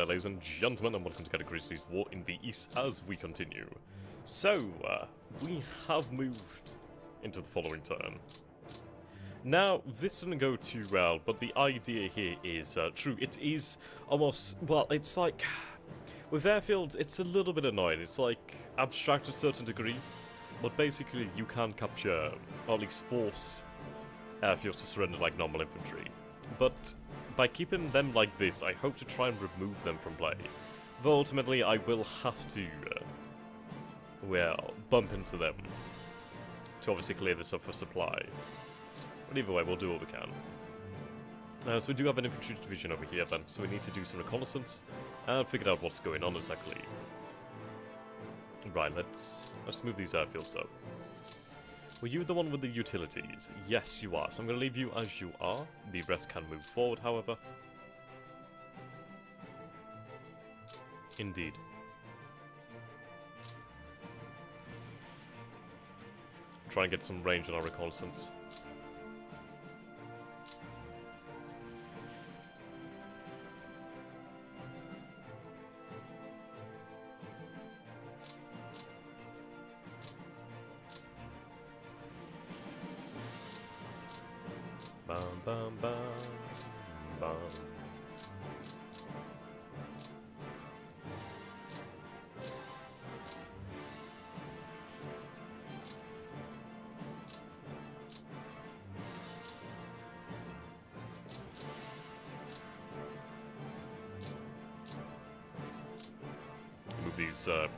there, ladies and gentlemen, and welcome to Gary Grigsby's War in the East as we continue. So, uh, we have moved into the following turn. Now, this didn't go too well, but the idea here is uh, true. It is almost, well, it's like, with airfields, it's a little bit annoying. It's like abstract to a certain degree, but basically you can capture, or at least force airfields to surrender like normal infantry. But by keeping them like this, I hope to try and remove them from play. Though ultimately I will have to, uh, well, bump into them to obviously clear this up for supply. But either way, we'll do what we can. Uh, so we do have an infantry division over here then, so we need to do some reconnaissance and figure out what's going on exactly. Right, let's let's move these airfields up. Were you the one with the utilities? Yes, you are. So I'm going to leave you as you are. The rest can move forward, however. Indeed. Try and get some range on our reconnaissance.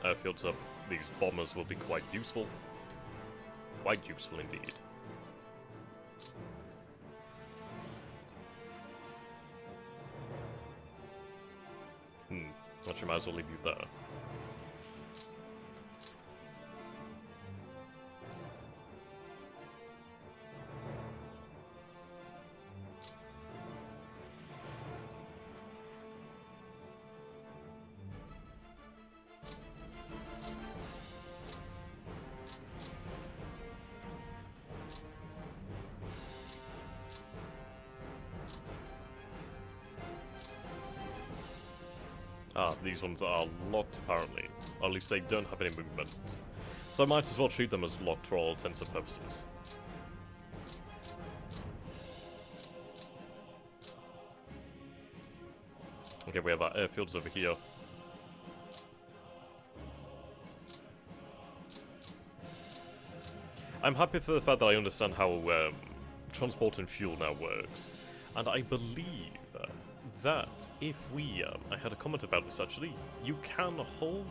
Airfields up. These bombers will be quite useful. Quite useful indeed. Hmm. Actually, might as well leave you there. These ones are locked apparently. Or at least they don't have any movement. So I might as well treat them as locked for all intents and purposes. Okay, we have our airfields over here. I'm happy for the fact that I understand how um, transport and fuel now works. And I believe that if we, um, I had a comment about this actually, you can hold,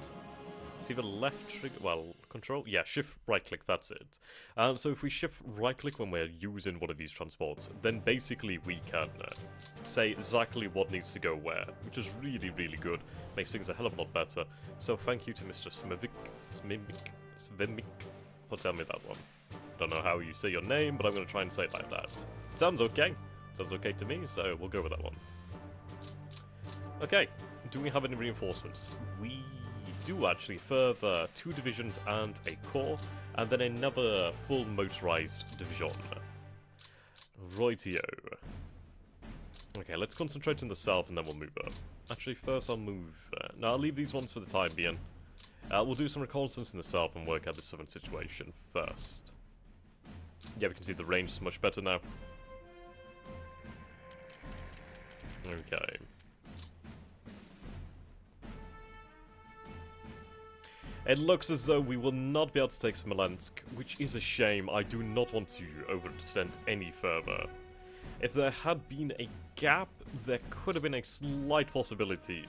it's either left trigger, well, control, yeah, shift right click, that's it. Um, so if we shift right click when we're using one of these transports, then basically we can uh, say exactly what needs to go where, which is really, really good, makes things a hell of a lot better. So thank you to Mr. Smivik, Smivik, Svemik for telling me that one. Don't know how you say your name, but I'm going to try and say it like that. Sounds okay. Sounds okay to me, so we'll go with that one. Okay, do we have any reinforcements? We do actually, further two divisions and a corps, and then another full motorized division. Rightio. Okay, let's concentrate in the south and then we'll move up. Actually, first I'll move... Uh, no, I'll leave these ones for the time being. Uh, we'll do some reconnaissance in the south and work out the southern situation first. Yeah, we can see the range is much better now. Okay. It looks as though we will not be able to take Smolensk, which is a shame. I do not want to overextend any further. If there had been a gap, there could have been a slight possibility.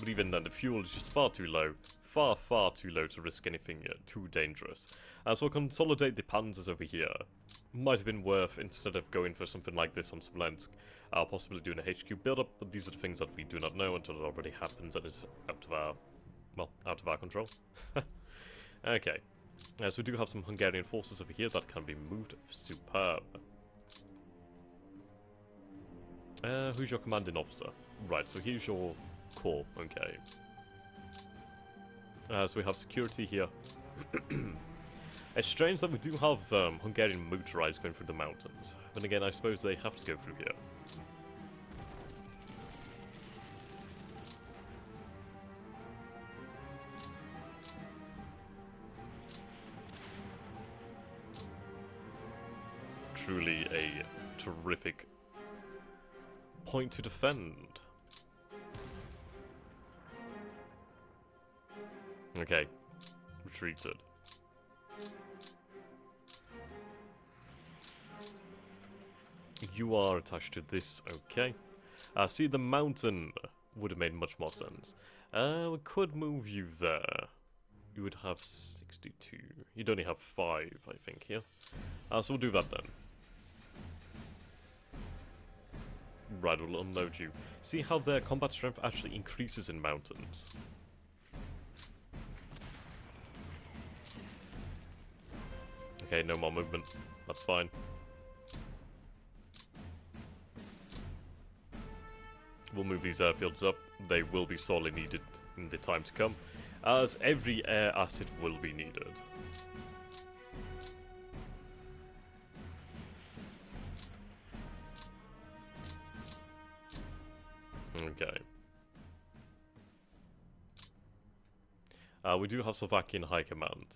But even then, the fuel is just far too low. Far, far too low to risk anything uh, too dangerous. So we'll consolidate the panzers over here. Might have been worth, instead of going for something like this on Smolensk, uh, possibly doing a HQ build-up, but these are the things that we do not know until it already happens and is out of our well, out of our control. okay. Uh, so we do have some Hungarian forces over here that can be moved. Superb. Uh, who's your commanding officer? Right, so here's your corps. Okay. Uh, so we have security here. it's strange that we do have um, Hungarian motorized going through the mountains. Then again, I suppose they have to go through here. Terrific point to defend. Okay, retreated. You are attached to this, okay. Uh, see, the mountain would have made much more sense. Uh, we could move you there. You would have 62. You'd only have 5, I think, here. Uh, so we'll do that then. Right, we'll unload you. See how their combat strength actually increases in mountains. Okay, no more movement. That's fine. We'll move these airfields up. They will be sorely needed in the time to come, as every air asset will be needed. Okay. Uh, we do have Slovakian High Command.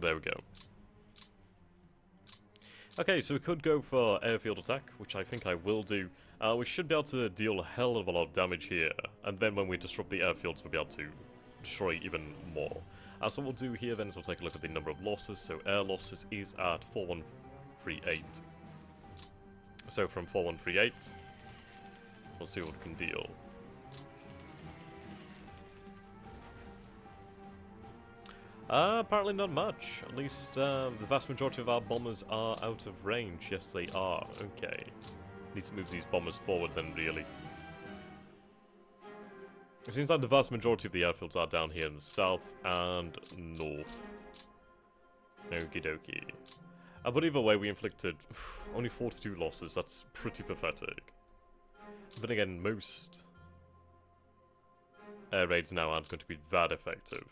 There we go. Okay, so we could go for airfield attack, which I think I will do. Uh, we should be able to deal a hell of a lot of damage here, and then when we disrupt the airfields, we'll be able to destroy even more. Uh, so what we'll do here then is we'll take a look at the number of losses. So air losses is at 4138. So from 4138, we'll see what we can deal. Uh, apparently not much. At least uh, the vast majority of our bombers are out of range. Yes, they are. Okay. Need to move these bombers forward then, really. It seems like the vast majority of the airfields are down here in the south and north. Okie dokie. Uh, but either way, we inflicted only 42 losses. That's pretty pathetic. But again, most air raids now aren't going to be that effective.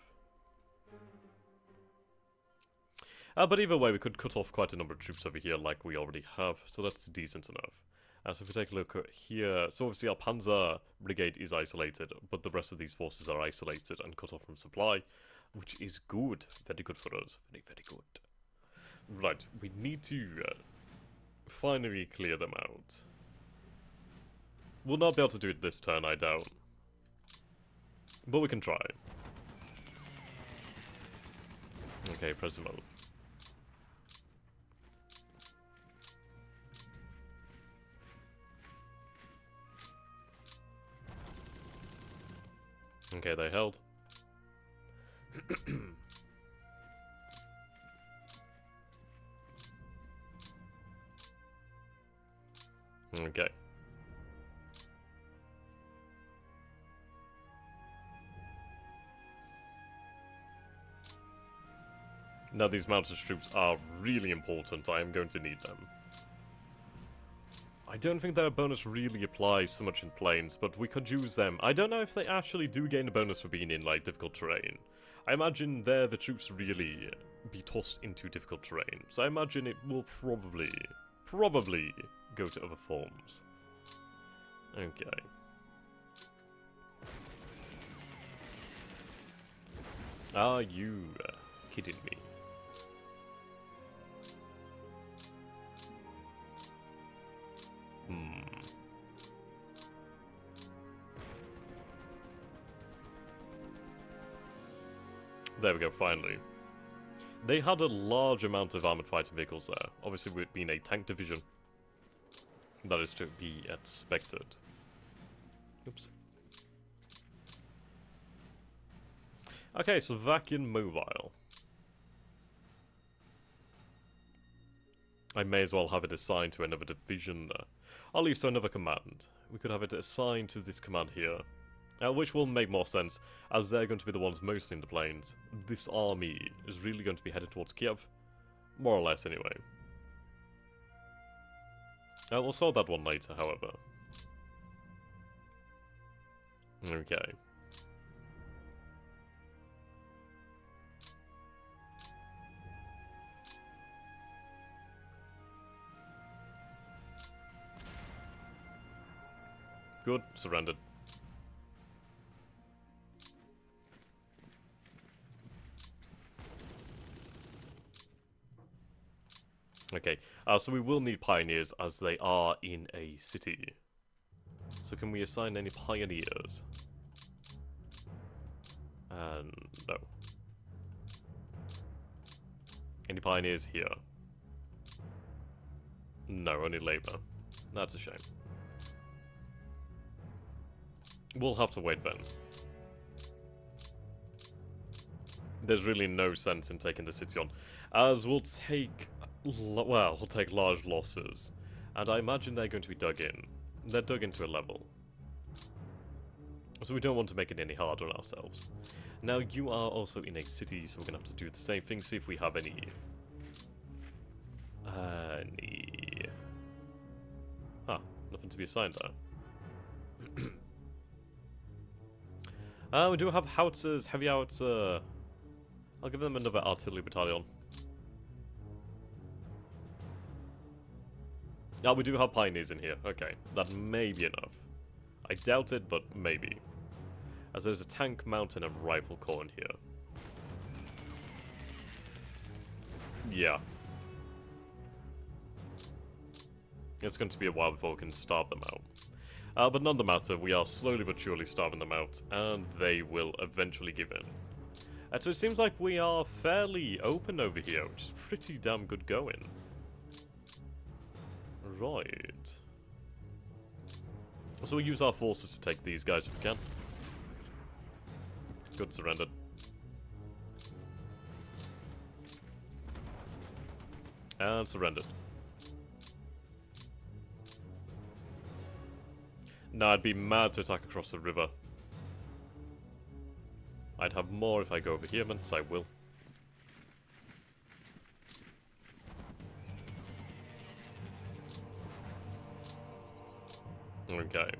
Uh, but either way, we could cut off quite a number of troops over here like we already have, so that's decent enough. Uh, so if we take a look here, so obviously our Panzer Brigade is isolated, but the rest of these forces are isolated and cut off from supply, which is good. Very good for us. Very, very good. Right, we need to uh, finally clear them out. We'll not be able to do it this turn, I doubt. But we can try. Okay, press the mode. Okay, they held. okay. Now these mounted troops are really important. I am going to need them. I don't think their bonus really applies so much in plains, but we could use them. I don't know if they actually do gain a bonus for being in, like, difficult terrain. I imagine there the troops really be tossed into difficult terrain, so I imagine it will probably, probably go to other forms. Okay. Are you uh, kidding me? There we go, finally. They had a large amount of armored fighting vehicles there, obviously with being a tank division. That is to be expected. Oops. Okay, Slovakian Mobile. I may as well have it assigned to another division there. I'll leave so another command. We could have it assigned to this command here. Uh, which will make more sense, as they're going to be the ones mostly in the plains. This army is really going to be headed towards Kiev. More or less, anyway. Uh, we'll sort that one later, however. Okay. Good, surrendered. Okay, uh, so we will need pioneers as they are in a city. So can we assign any pioneers? And no. Any pioneers here? No, only labour. That's a shame. We'll have to wait then. There's really no sense in taking the city on, as we'll take, well, we'll take large losses, and I imagine they're going to be dug in. They're dug into a level. So we don't want to make it any harder on ourselves. Now, you are also in a city, so we're going to have to do the same thing, see if we have any... Any... Ah, nothing to be assigned there. uh, we do have howitzers, heavy howitzer... I'll give them another artillery battalion. Now, we do have pioneers in here. Okay, that may be enough. I doubt it, but maybe. As there's a tank, mountain, and rifle corps in here. Yeah. It's going to be a while before we can starve them out. Uh, but none the matter, we are slowly but surely starving them out, and they will eventually give in. Uh, so it seems like we are fairly open over here, which is pretty damn good going. Right. So we'll use our forces to take these guys if we can. Good, surrendered. And surrendered. Now I'd be mad to attack across the river. I'd have more if I go over here, so I will. Okay.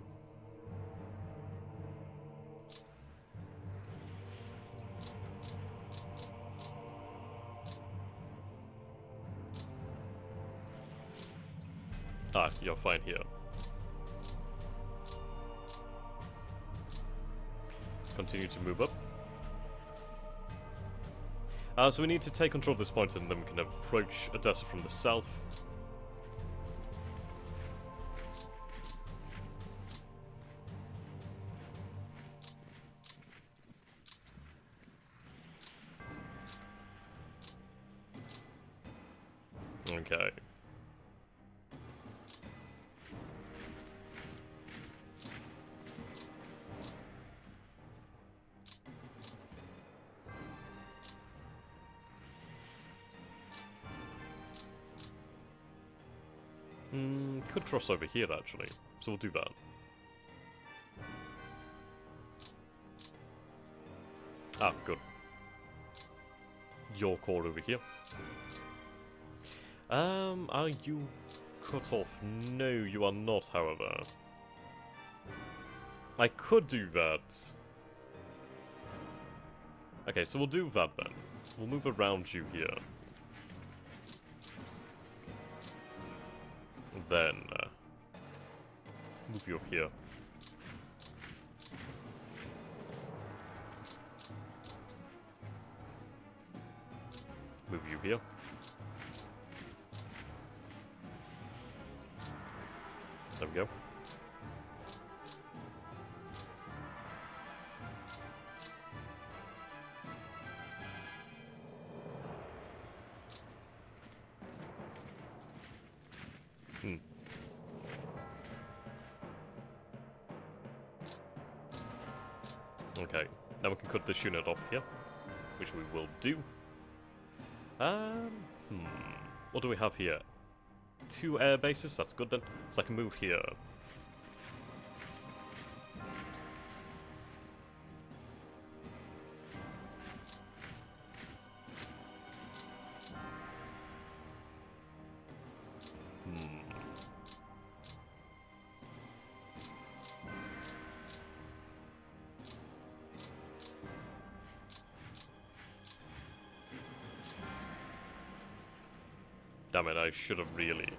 Ah, you're fine here. Continue to move up. Uh, so we need to take control of this point and then we can approach Odessa from the south. Hmm, could cross over here actually, so we'll do that. Ah, good. Your corps over here. Um, are you cut off? No, you are not, however. I could do that. Okay, so we'll do that then. We'll move around you here. Then, uh, move you up here. Move you here. There we go. This unit off here, which we will do. Um, hmm. What do we have here? Two air bases, that's good then. So I can move here. Damn it, I should have really...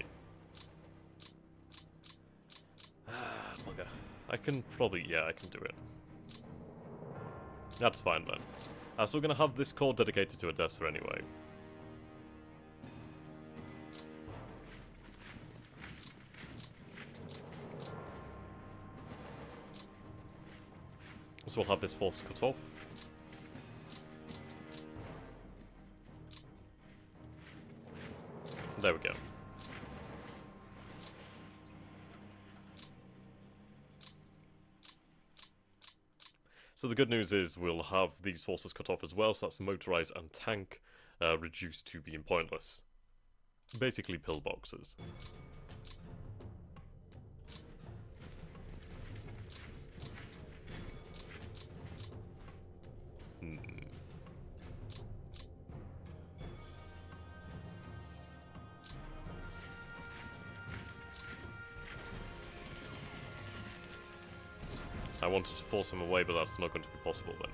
Ah, bugger. I can probably, yeah, I can do it. That's fine then. Uh, so we're going to have this corps dedicated to Odessa anyway. So we'll have this force cut off. Good news is we'll have these forces cut off as well, so that's motorized and tank uh, reduced to being pointless. Basically pillboxes. I wanted to force him away, but that's not going to be possible then.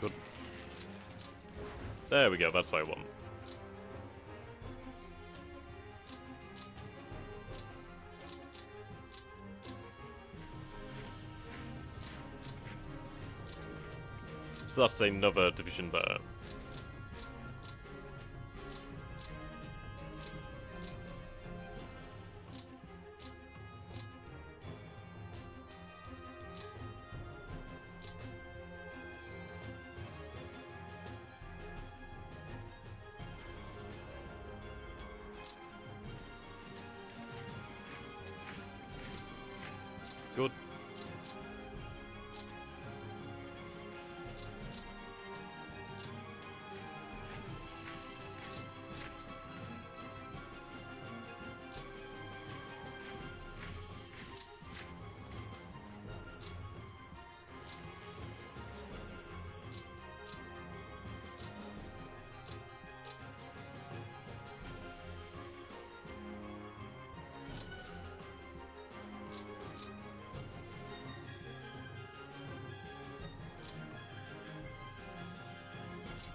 Good. There we go, that's what I want. That's another division there.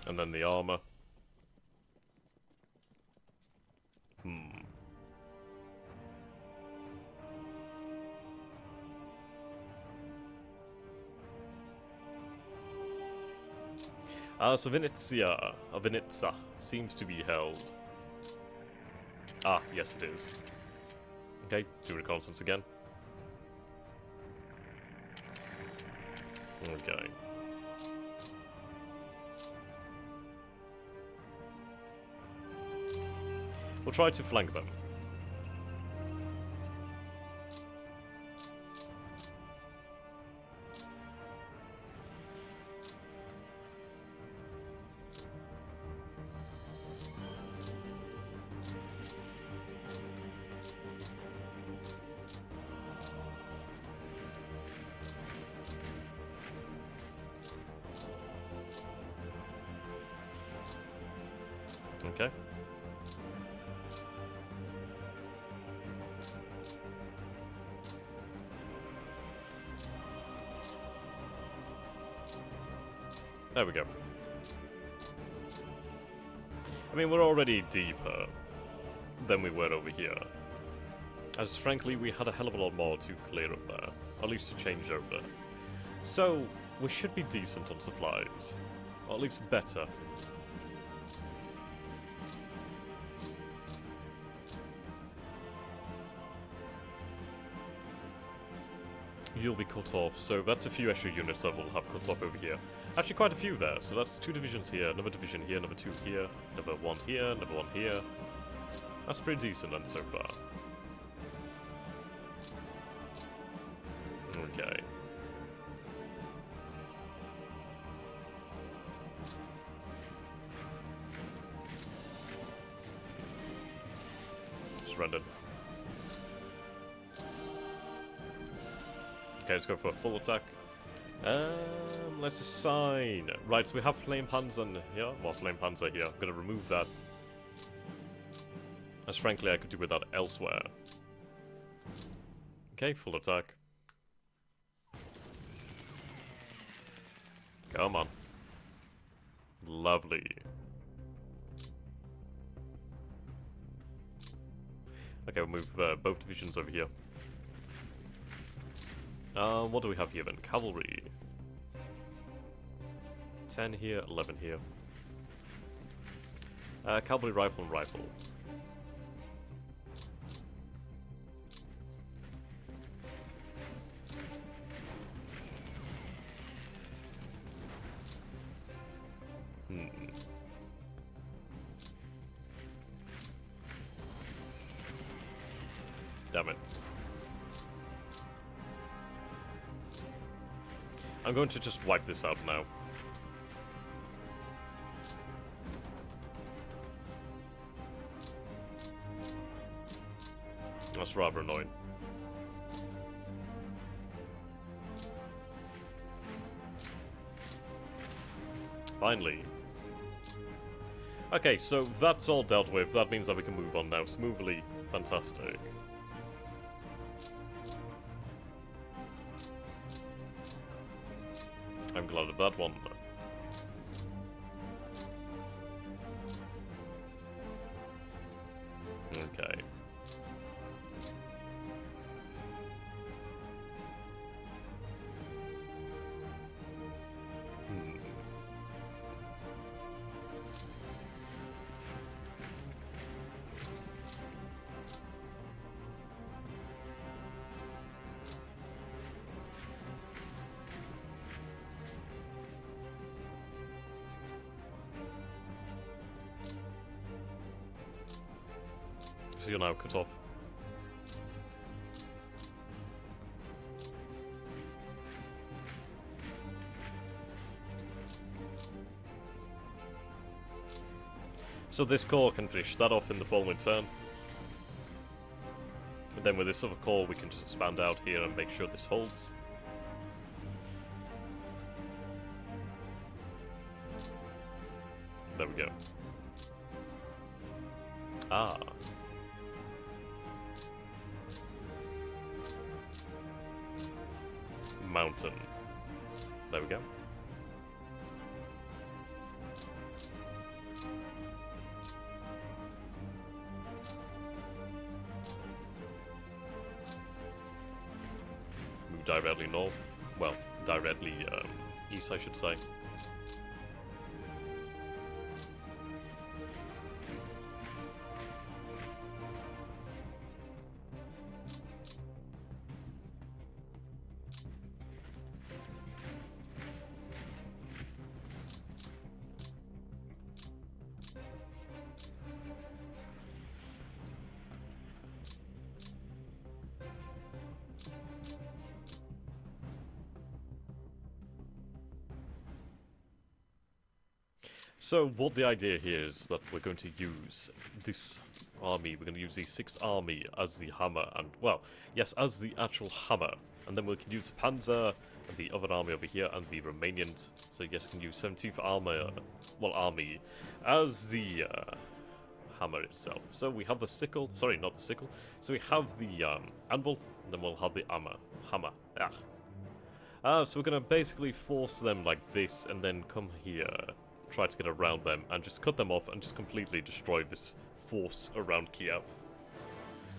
And then the armor. Hmm. Ah, so Vinnitsa, uh, Vinnitsa, seems to be held. Ah, yes it is. Okay, do reconnaissance again. Okay. We'll try to flank them. Okay. There we go. I mean, we're already deeper than we were over here. As frankly, we had a hell of a lot more to clear up there. At least to change over. So, we should be decent on supplies. Or at least better. You'll be cut off, so that's a few extra units that we'll have cut off over here. Actually, quite a few there, so that's two divisions here, another division here, another two here, another one here, another one here. That's pretty decent then so far. Okay. Surrendered. Okay, let's go for a full attack. Um, let's assign. Right, so we have Flame Panzer here. Well, Flame Panzer here. I'm gonna remove that. As frankly, I could do with that elsewhere. Okay, full attack. Come on. Lovely. Okay, we'll move uh, both divisions over here. Uh, what do we have here then? Cavalry. 10 here, 11 here. Uh, cavalry rifle and rifle. Hmm. Damn it. I'm going to just wipe this up now. That's rather annoying. Finally. Okay, so that's all dealt with. That means that we can move on now smoothly. Fantastic. That one. So you're now cut off. So this corps can finish that off in the following turn. And then with this other corps we can just expand out here and make sure this holds. There we go. Ah. Mountain. There we go. Move directly north. Well, directly um, east, I should say. So what the idea here is that we're going to use this army, we're going to use the 6th army as the hammer, and, well, yes, as the actual hammer. And then we can use the Panzer, and the other army over here, and the Romanians. So yes, we can use 17th armor, well, army, as the uh, hammer itself. So we have the sickle, sorry, not the sickle. So we have the um, anvil, and then we'll have the hammer. Hammer. Ah. Uh, so we're going to basically force them like this, and then come here try to get around them and just cut them off and just completely destroy this force around Kiev.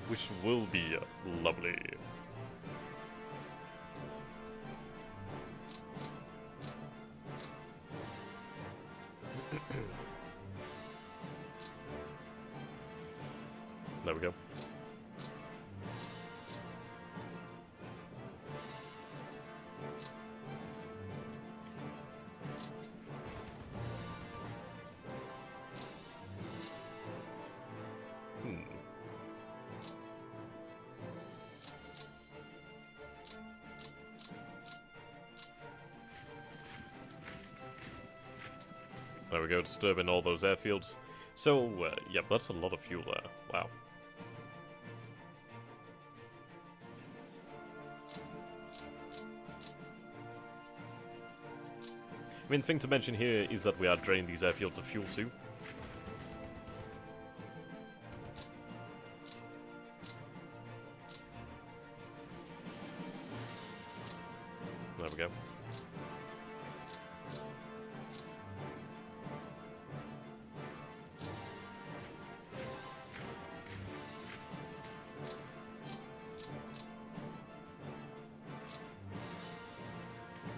Which will be lovely. There we go, disturbing all those airfields. So, uh, yeah, that's a lot of fuel there. Wow. I mean, the thing to mention here is that we are draining these airfields of fuel too.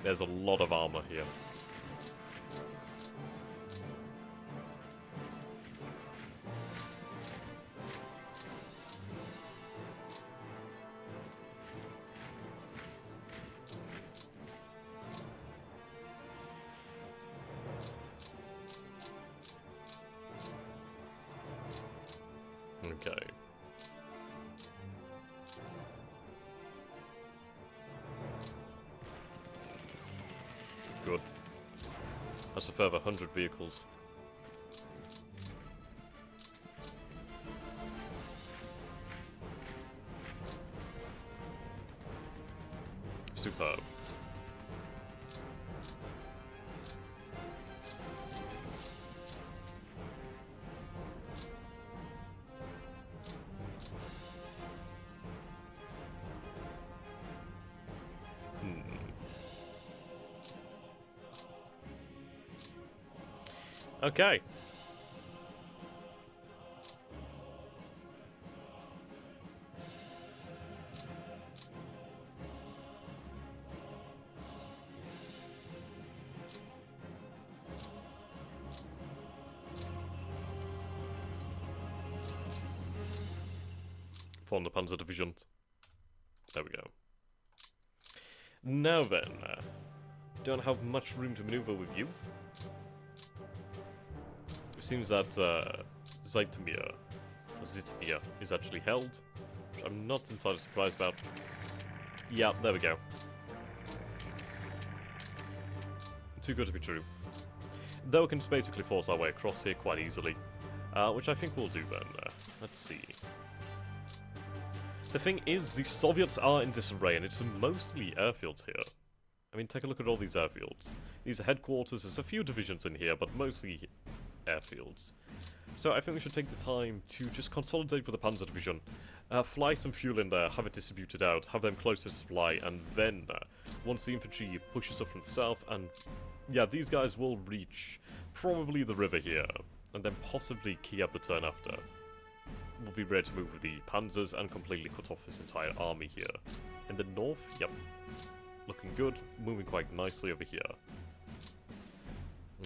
There's a lot of armor here. Further 100 vehicles. Superb. Okay. Form the Panzer Division. There we go. Now then, uh, don't have much room to maneuver with you. Seems that uh, Zitomir, Zitomir is actually held, which I'm not entirely surprised about. Yeah, there we go. Too good to be true. Though we can just basically force our way across here quite easily, uh, which I think we'll do then. Uh, let's see. The thing is, the Soviets are in disarray, and it's mostly airfields here. I mean, take a look at all these airfields. These are headquarters, there's a few divisions in here, but mostly airfields. So I think we should take the time to just consolidate with the Panzer Division, uh, fly some fuel in there, have it distributed out, have them close to supply, and then, uh, once the infantry pushes up from the south, and yeah, these guys will reach probably the river here, and then possibly key up the turn after We'll be ready to move with the panzers and completely cut off this entire army here. In the north, yep. Looking good, moving quite nicely over here.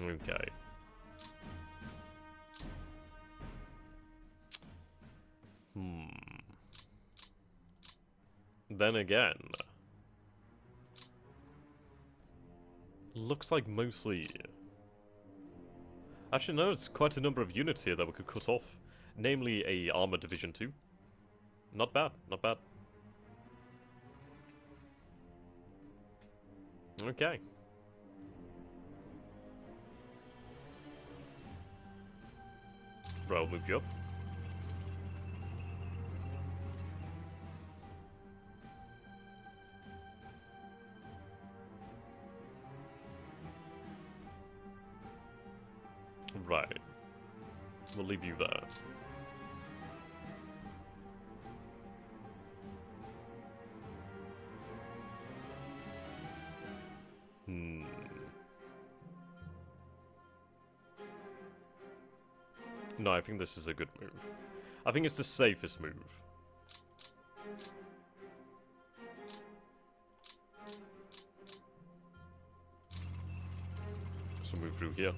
Okay. Hmm. Then again... Looks like mostly... Actually, no, it's quite a number of units here that we could cut off namely a armor division 2. Not bad, not bad. Okay. Bro, move you up. We'll leave you there. Hmm. No, I think this is a good move. I think it's the safest move. So move through here.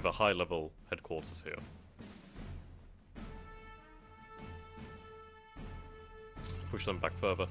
Have a high-level headquarters here. Push them back further.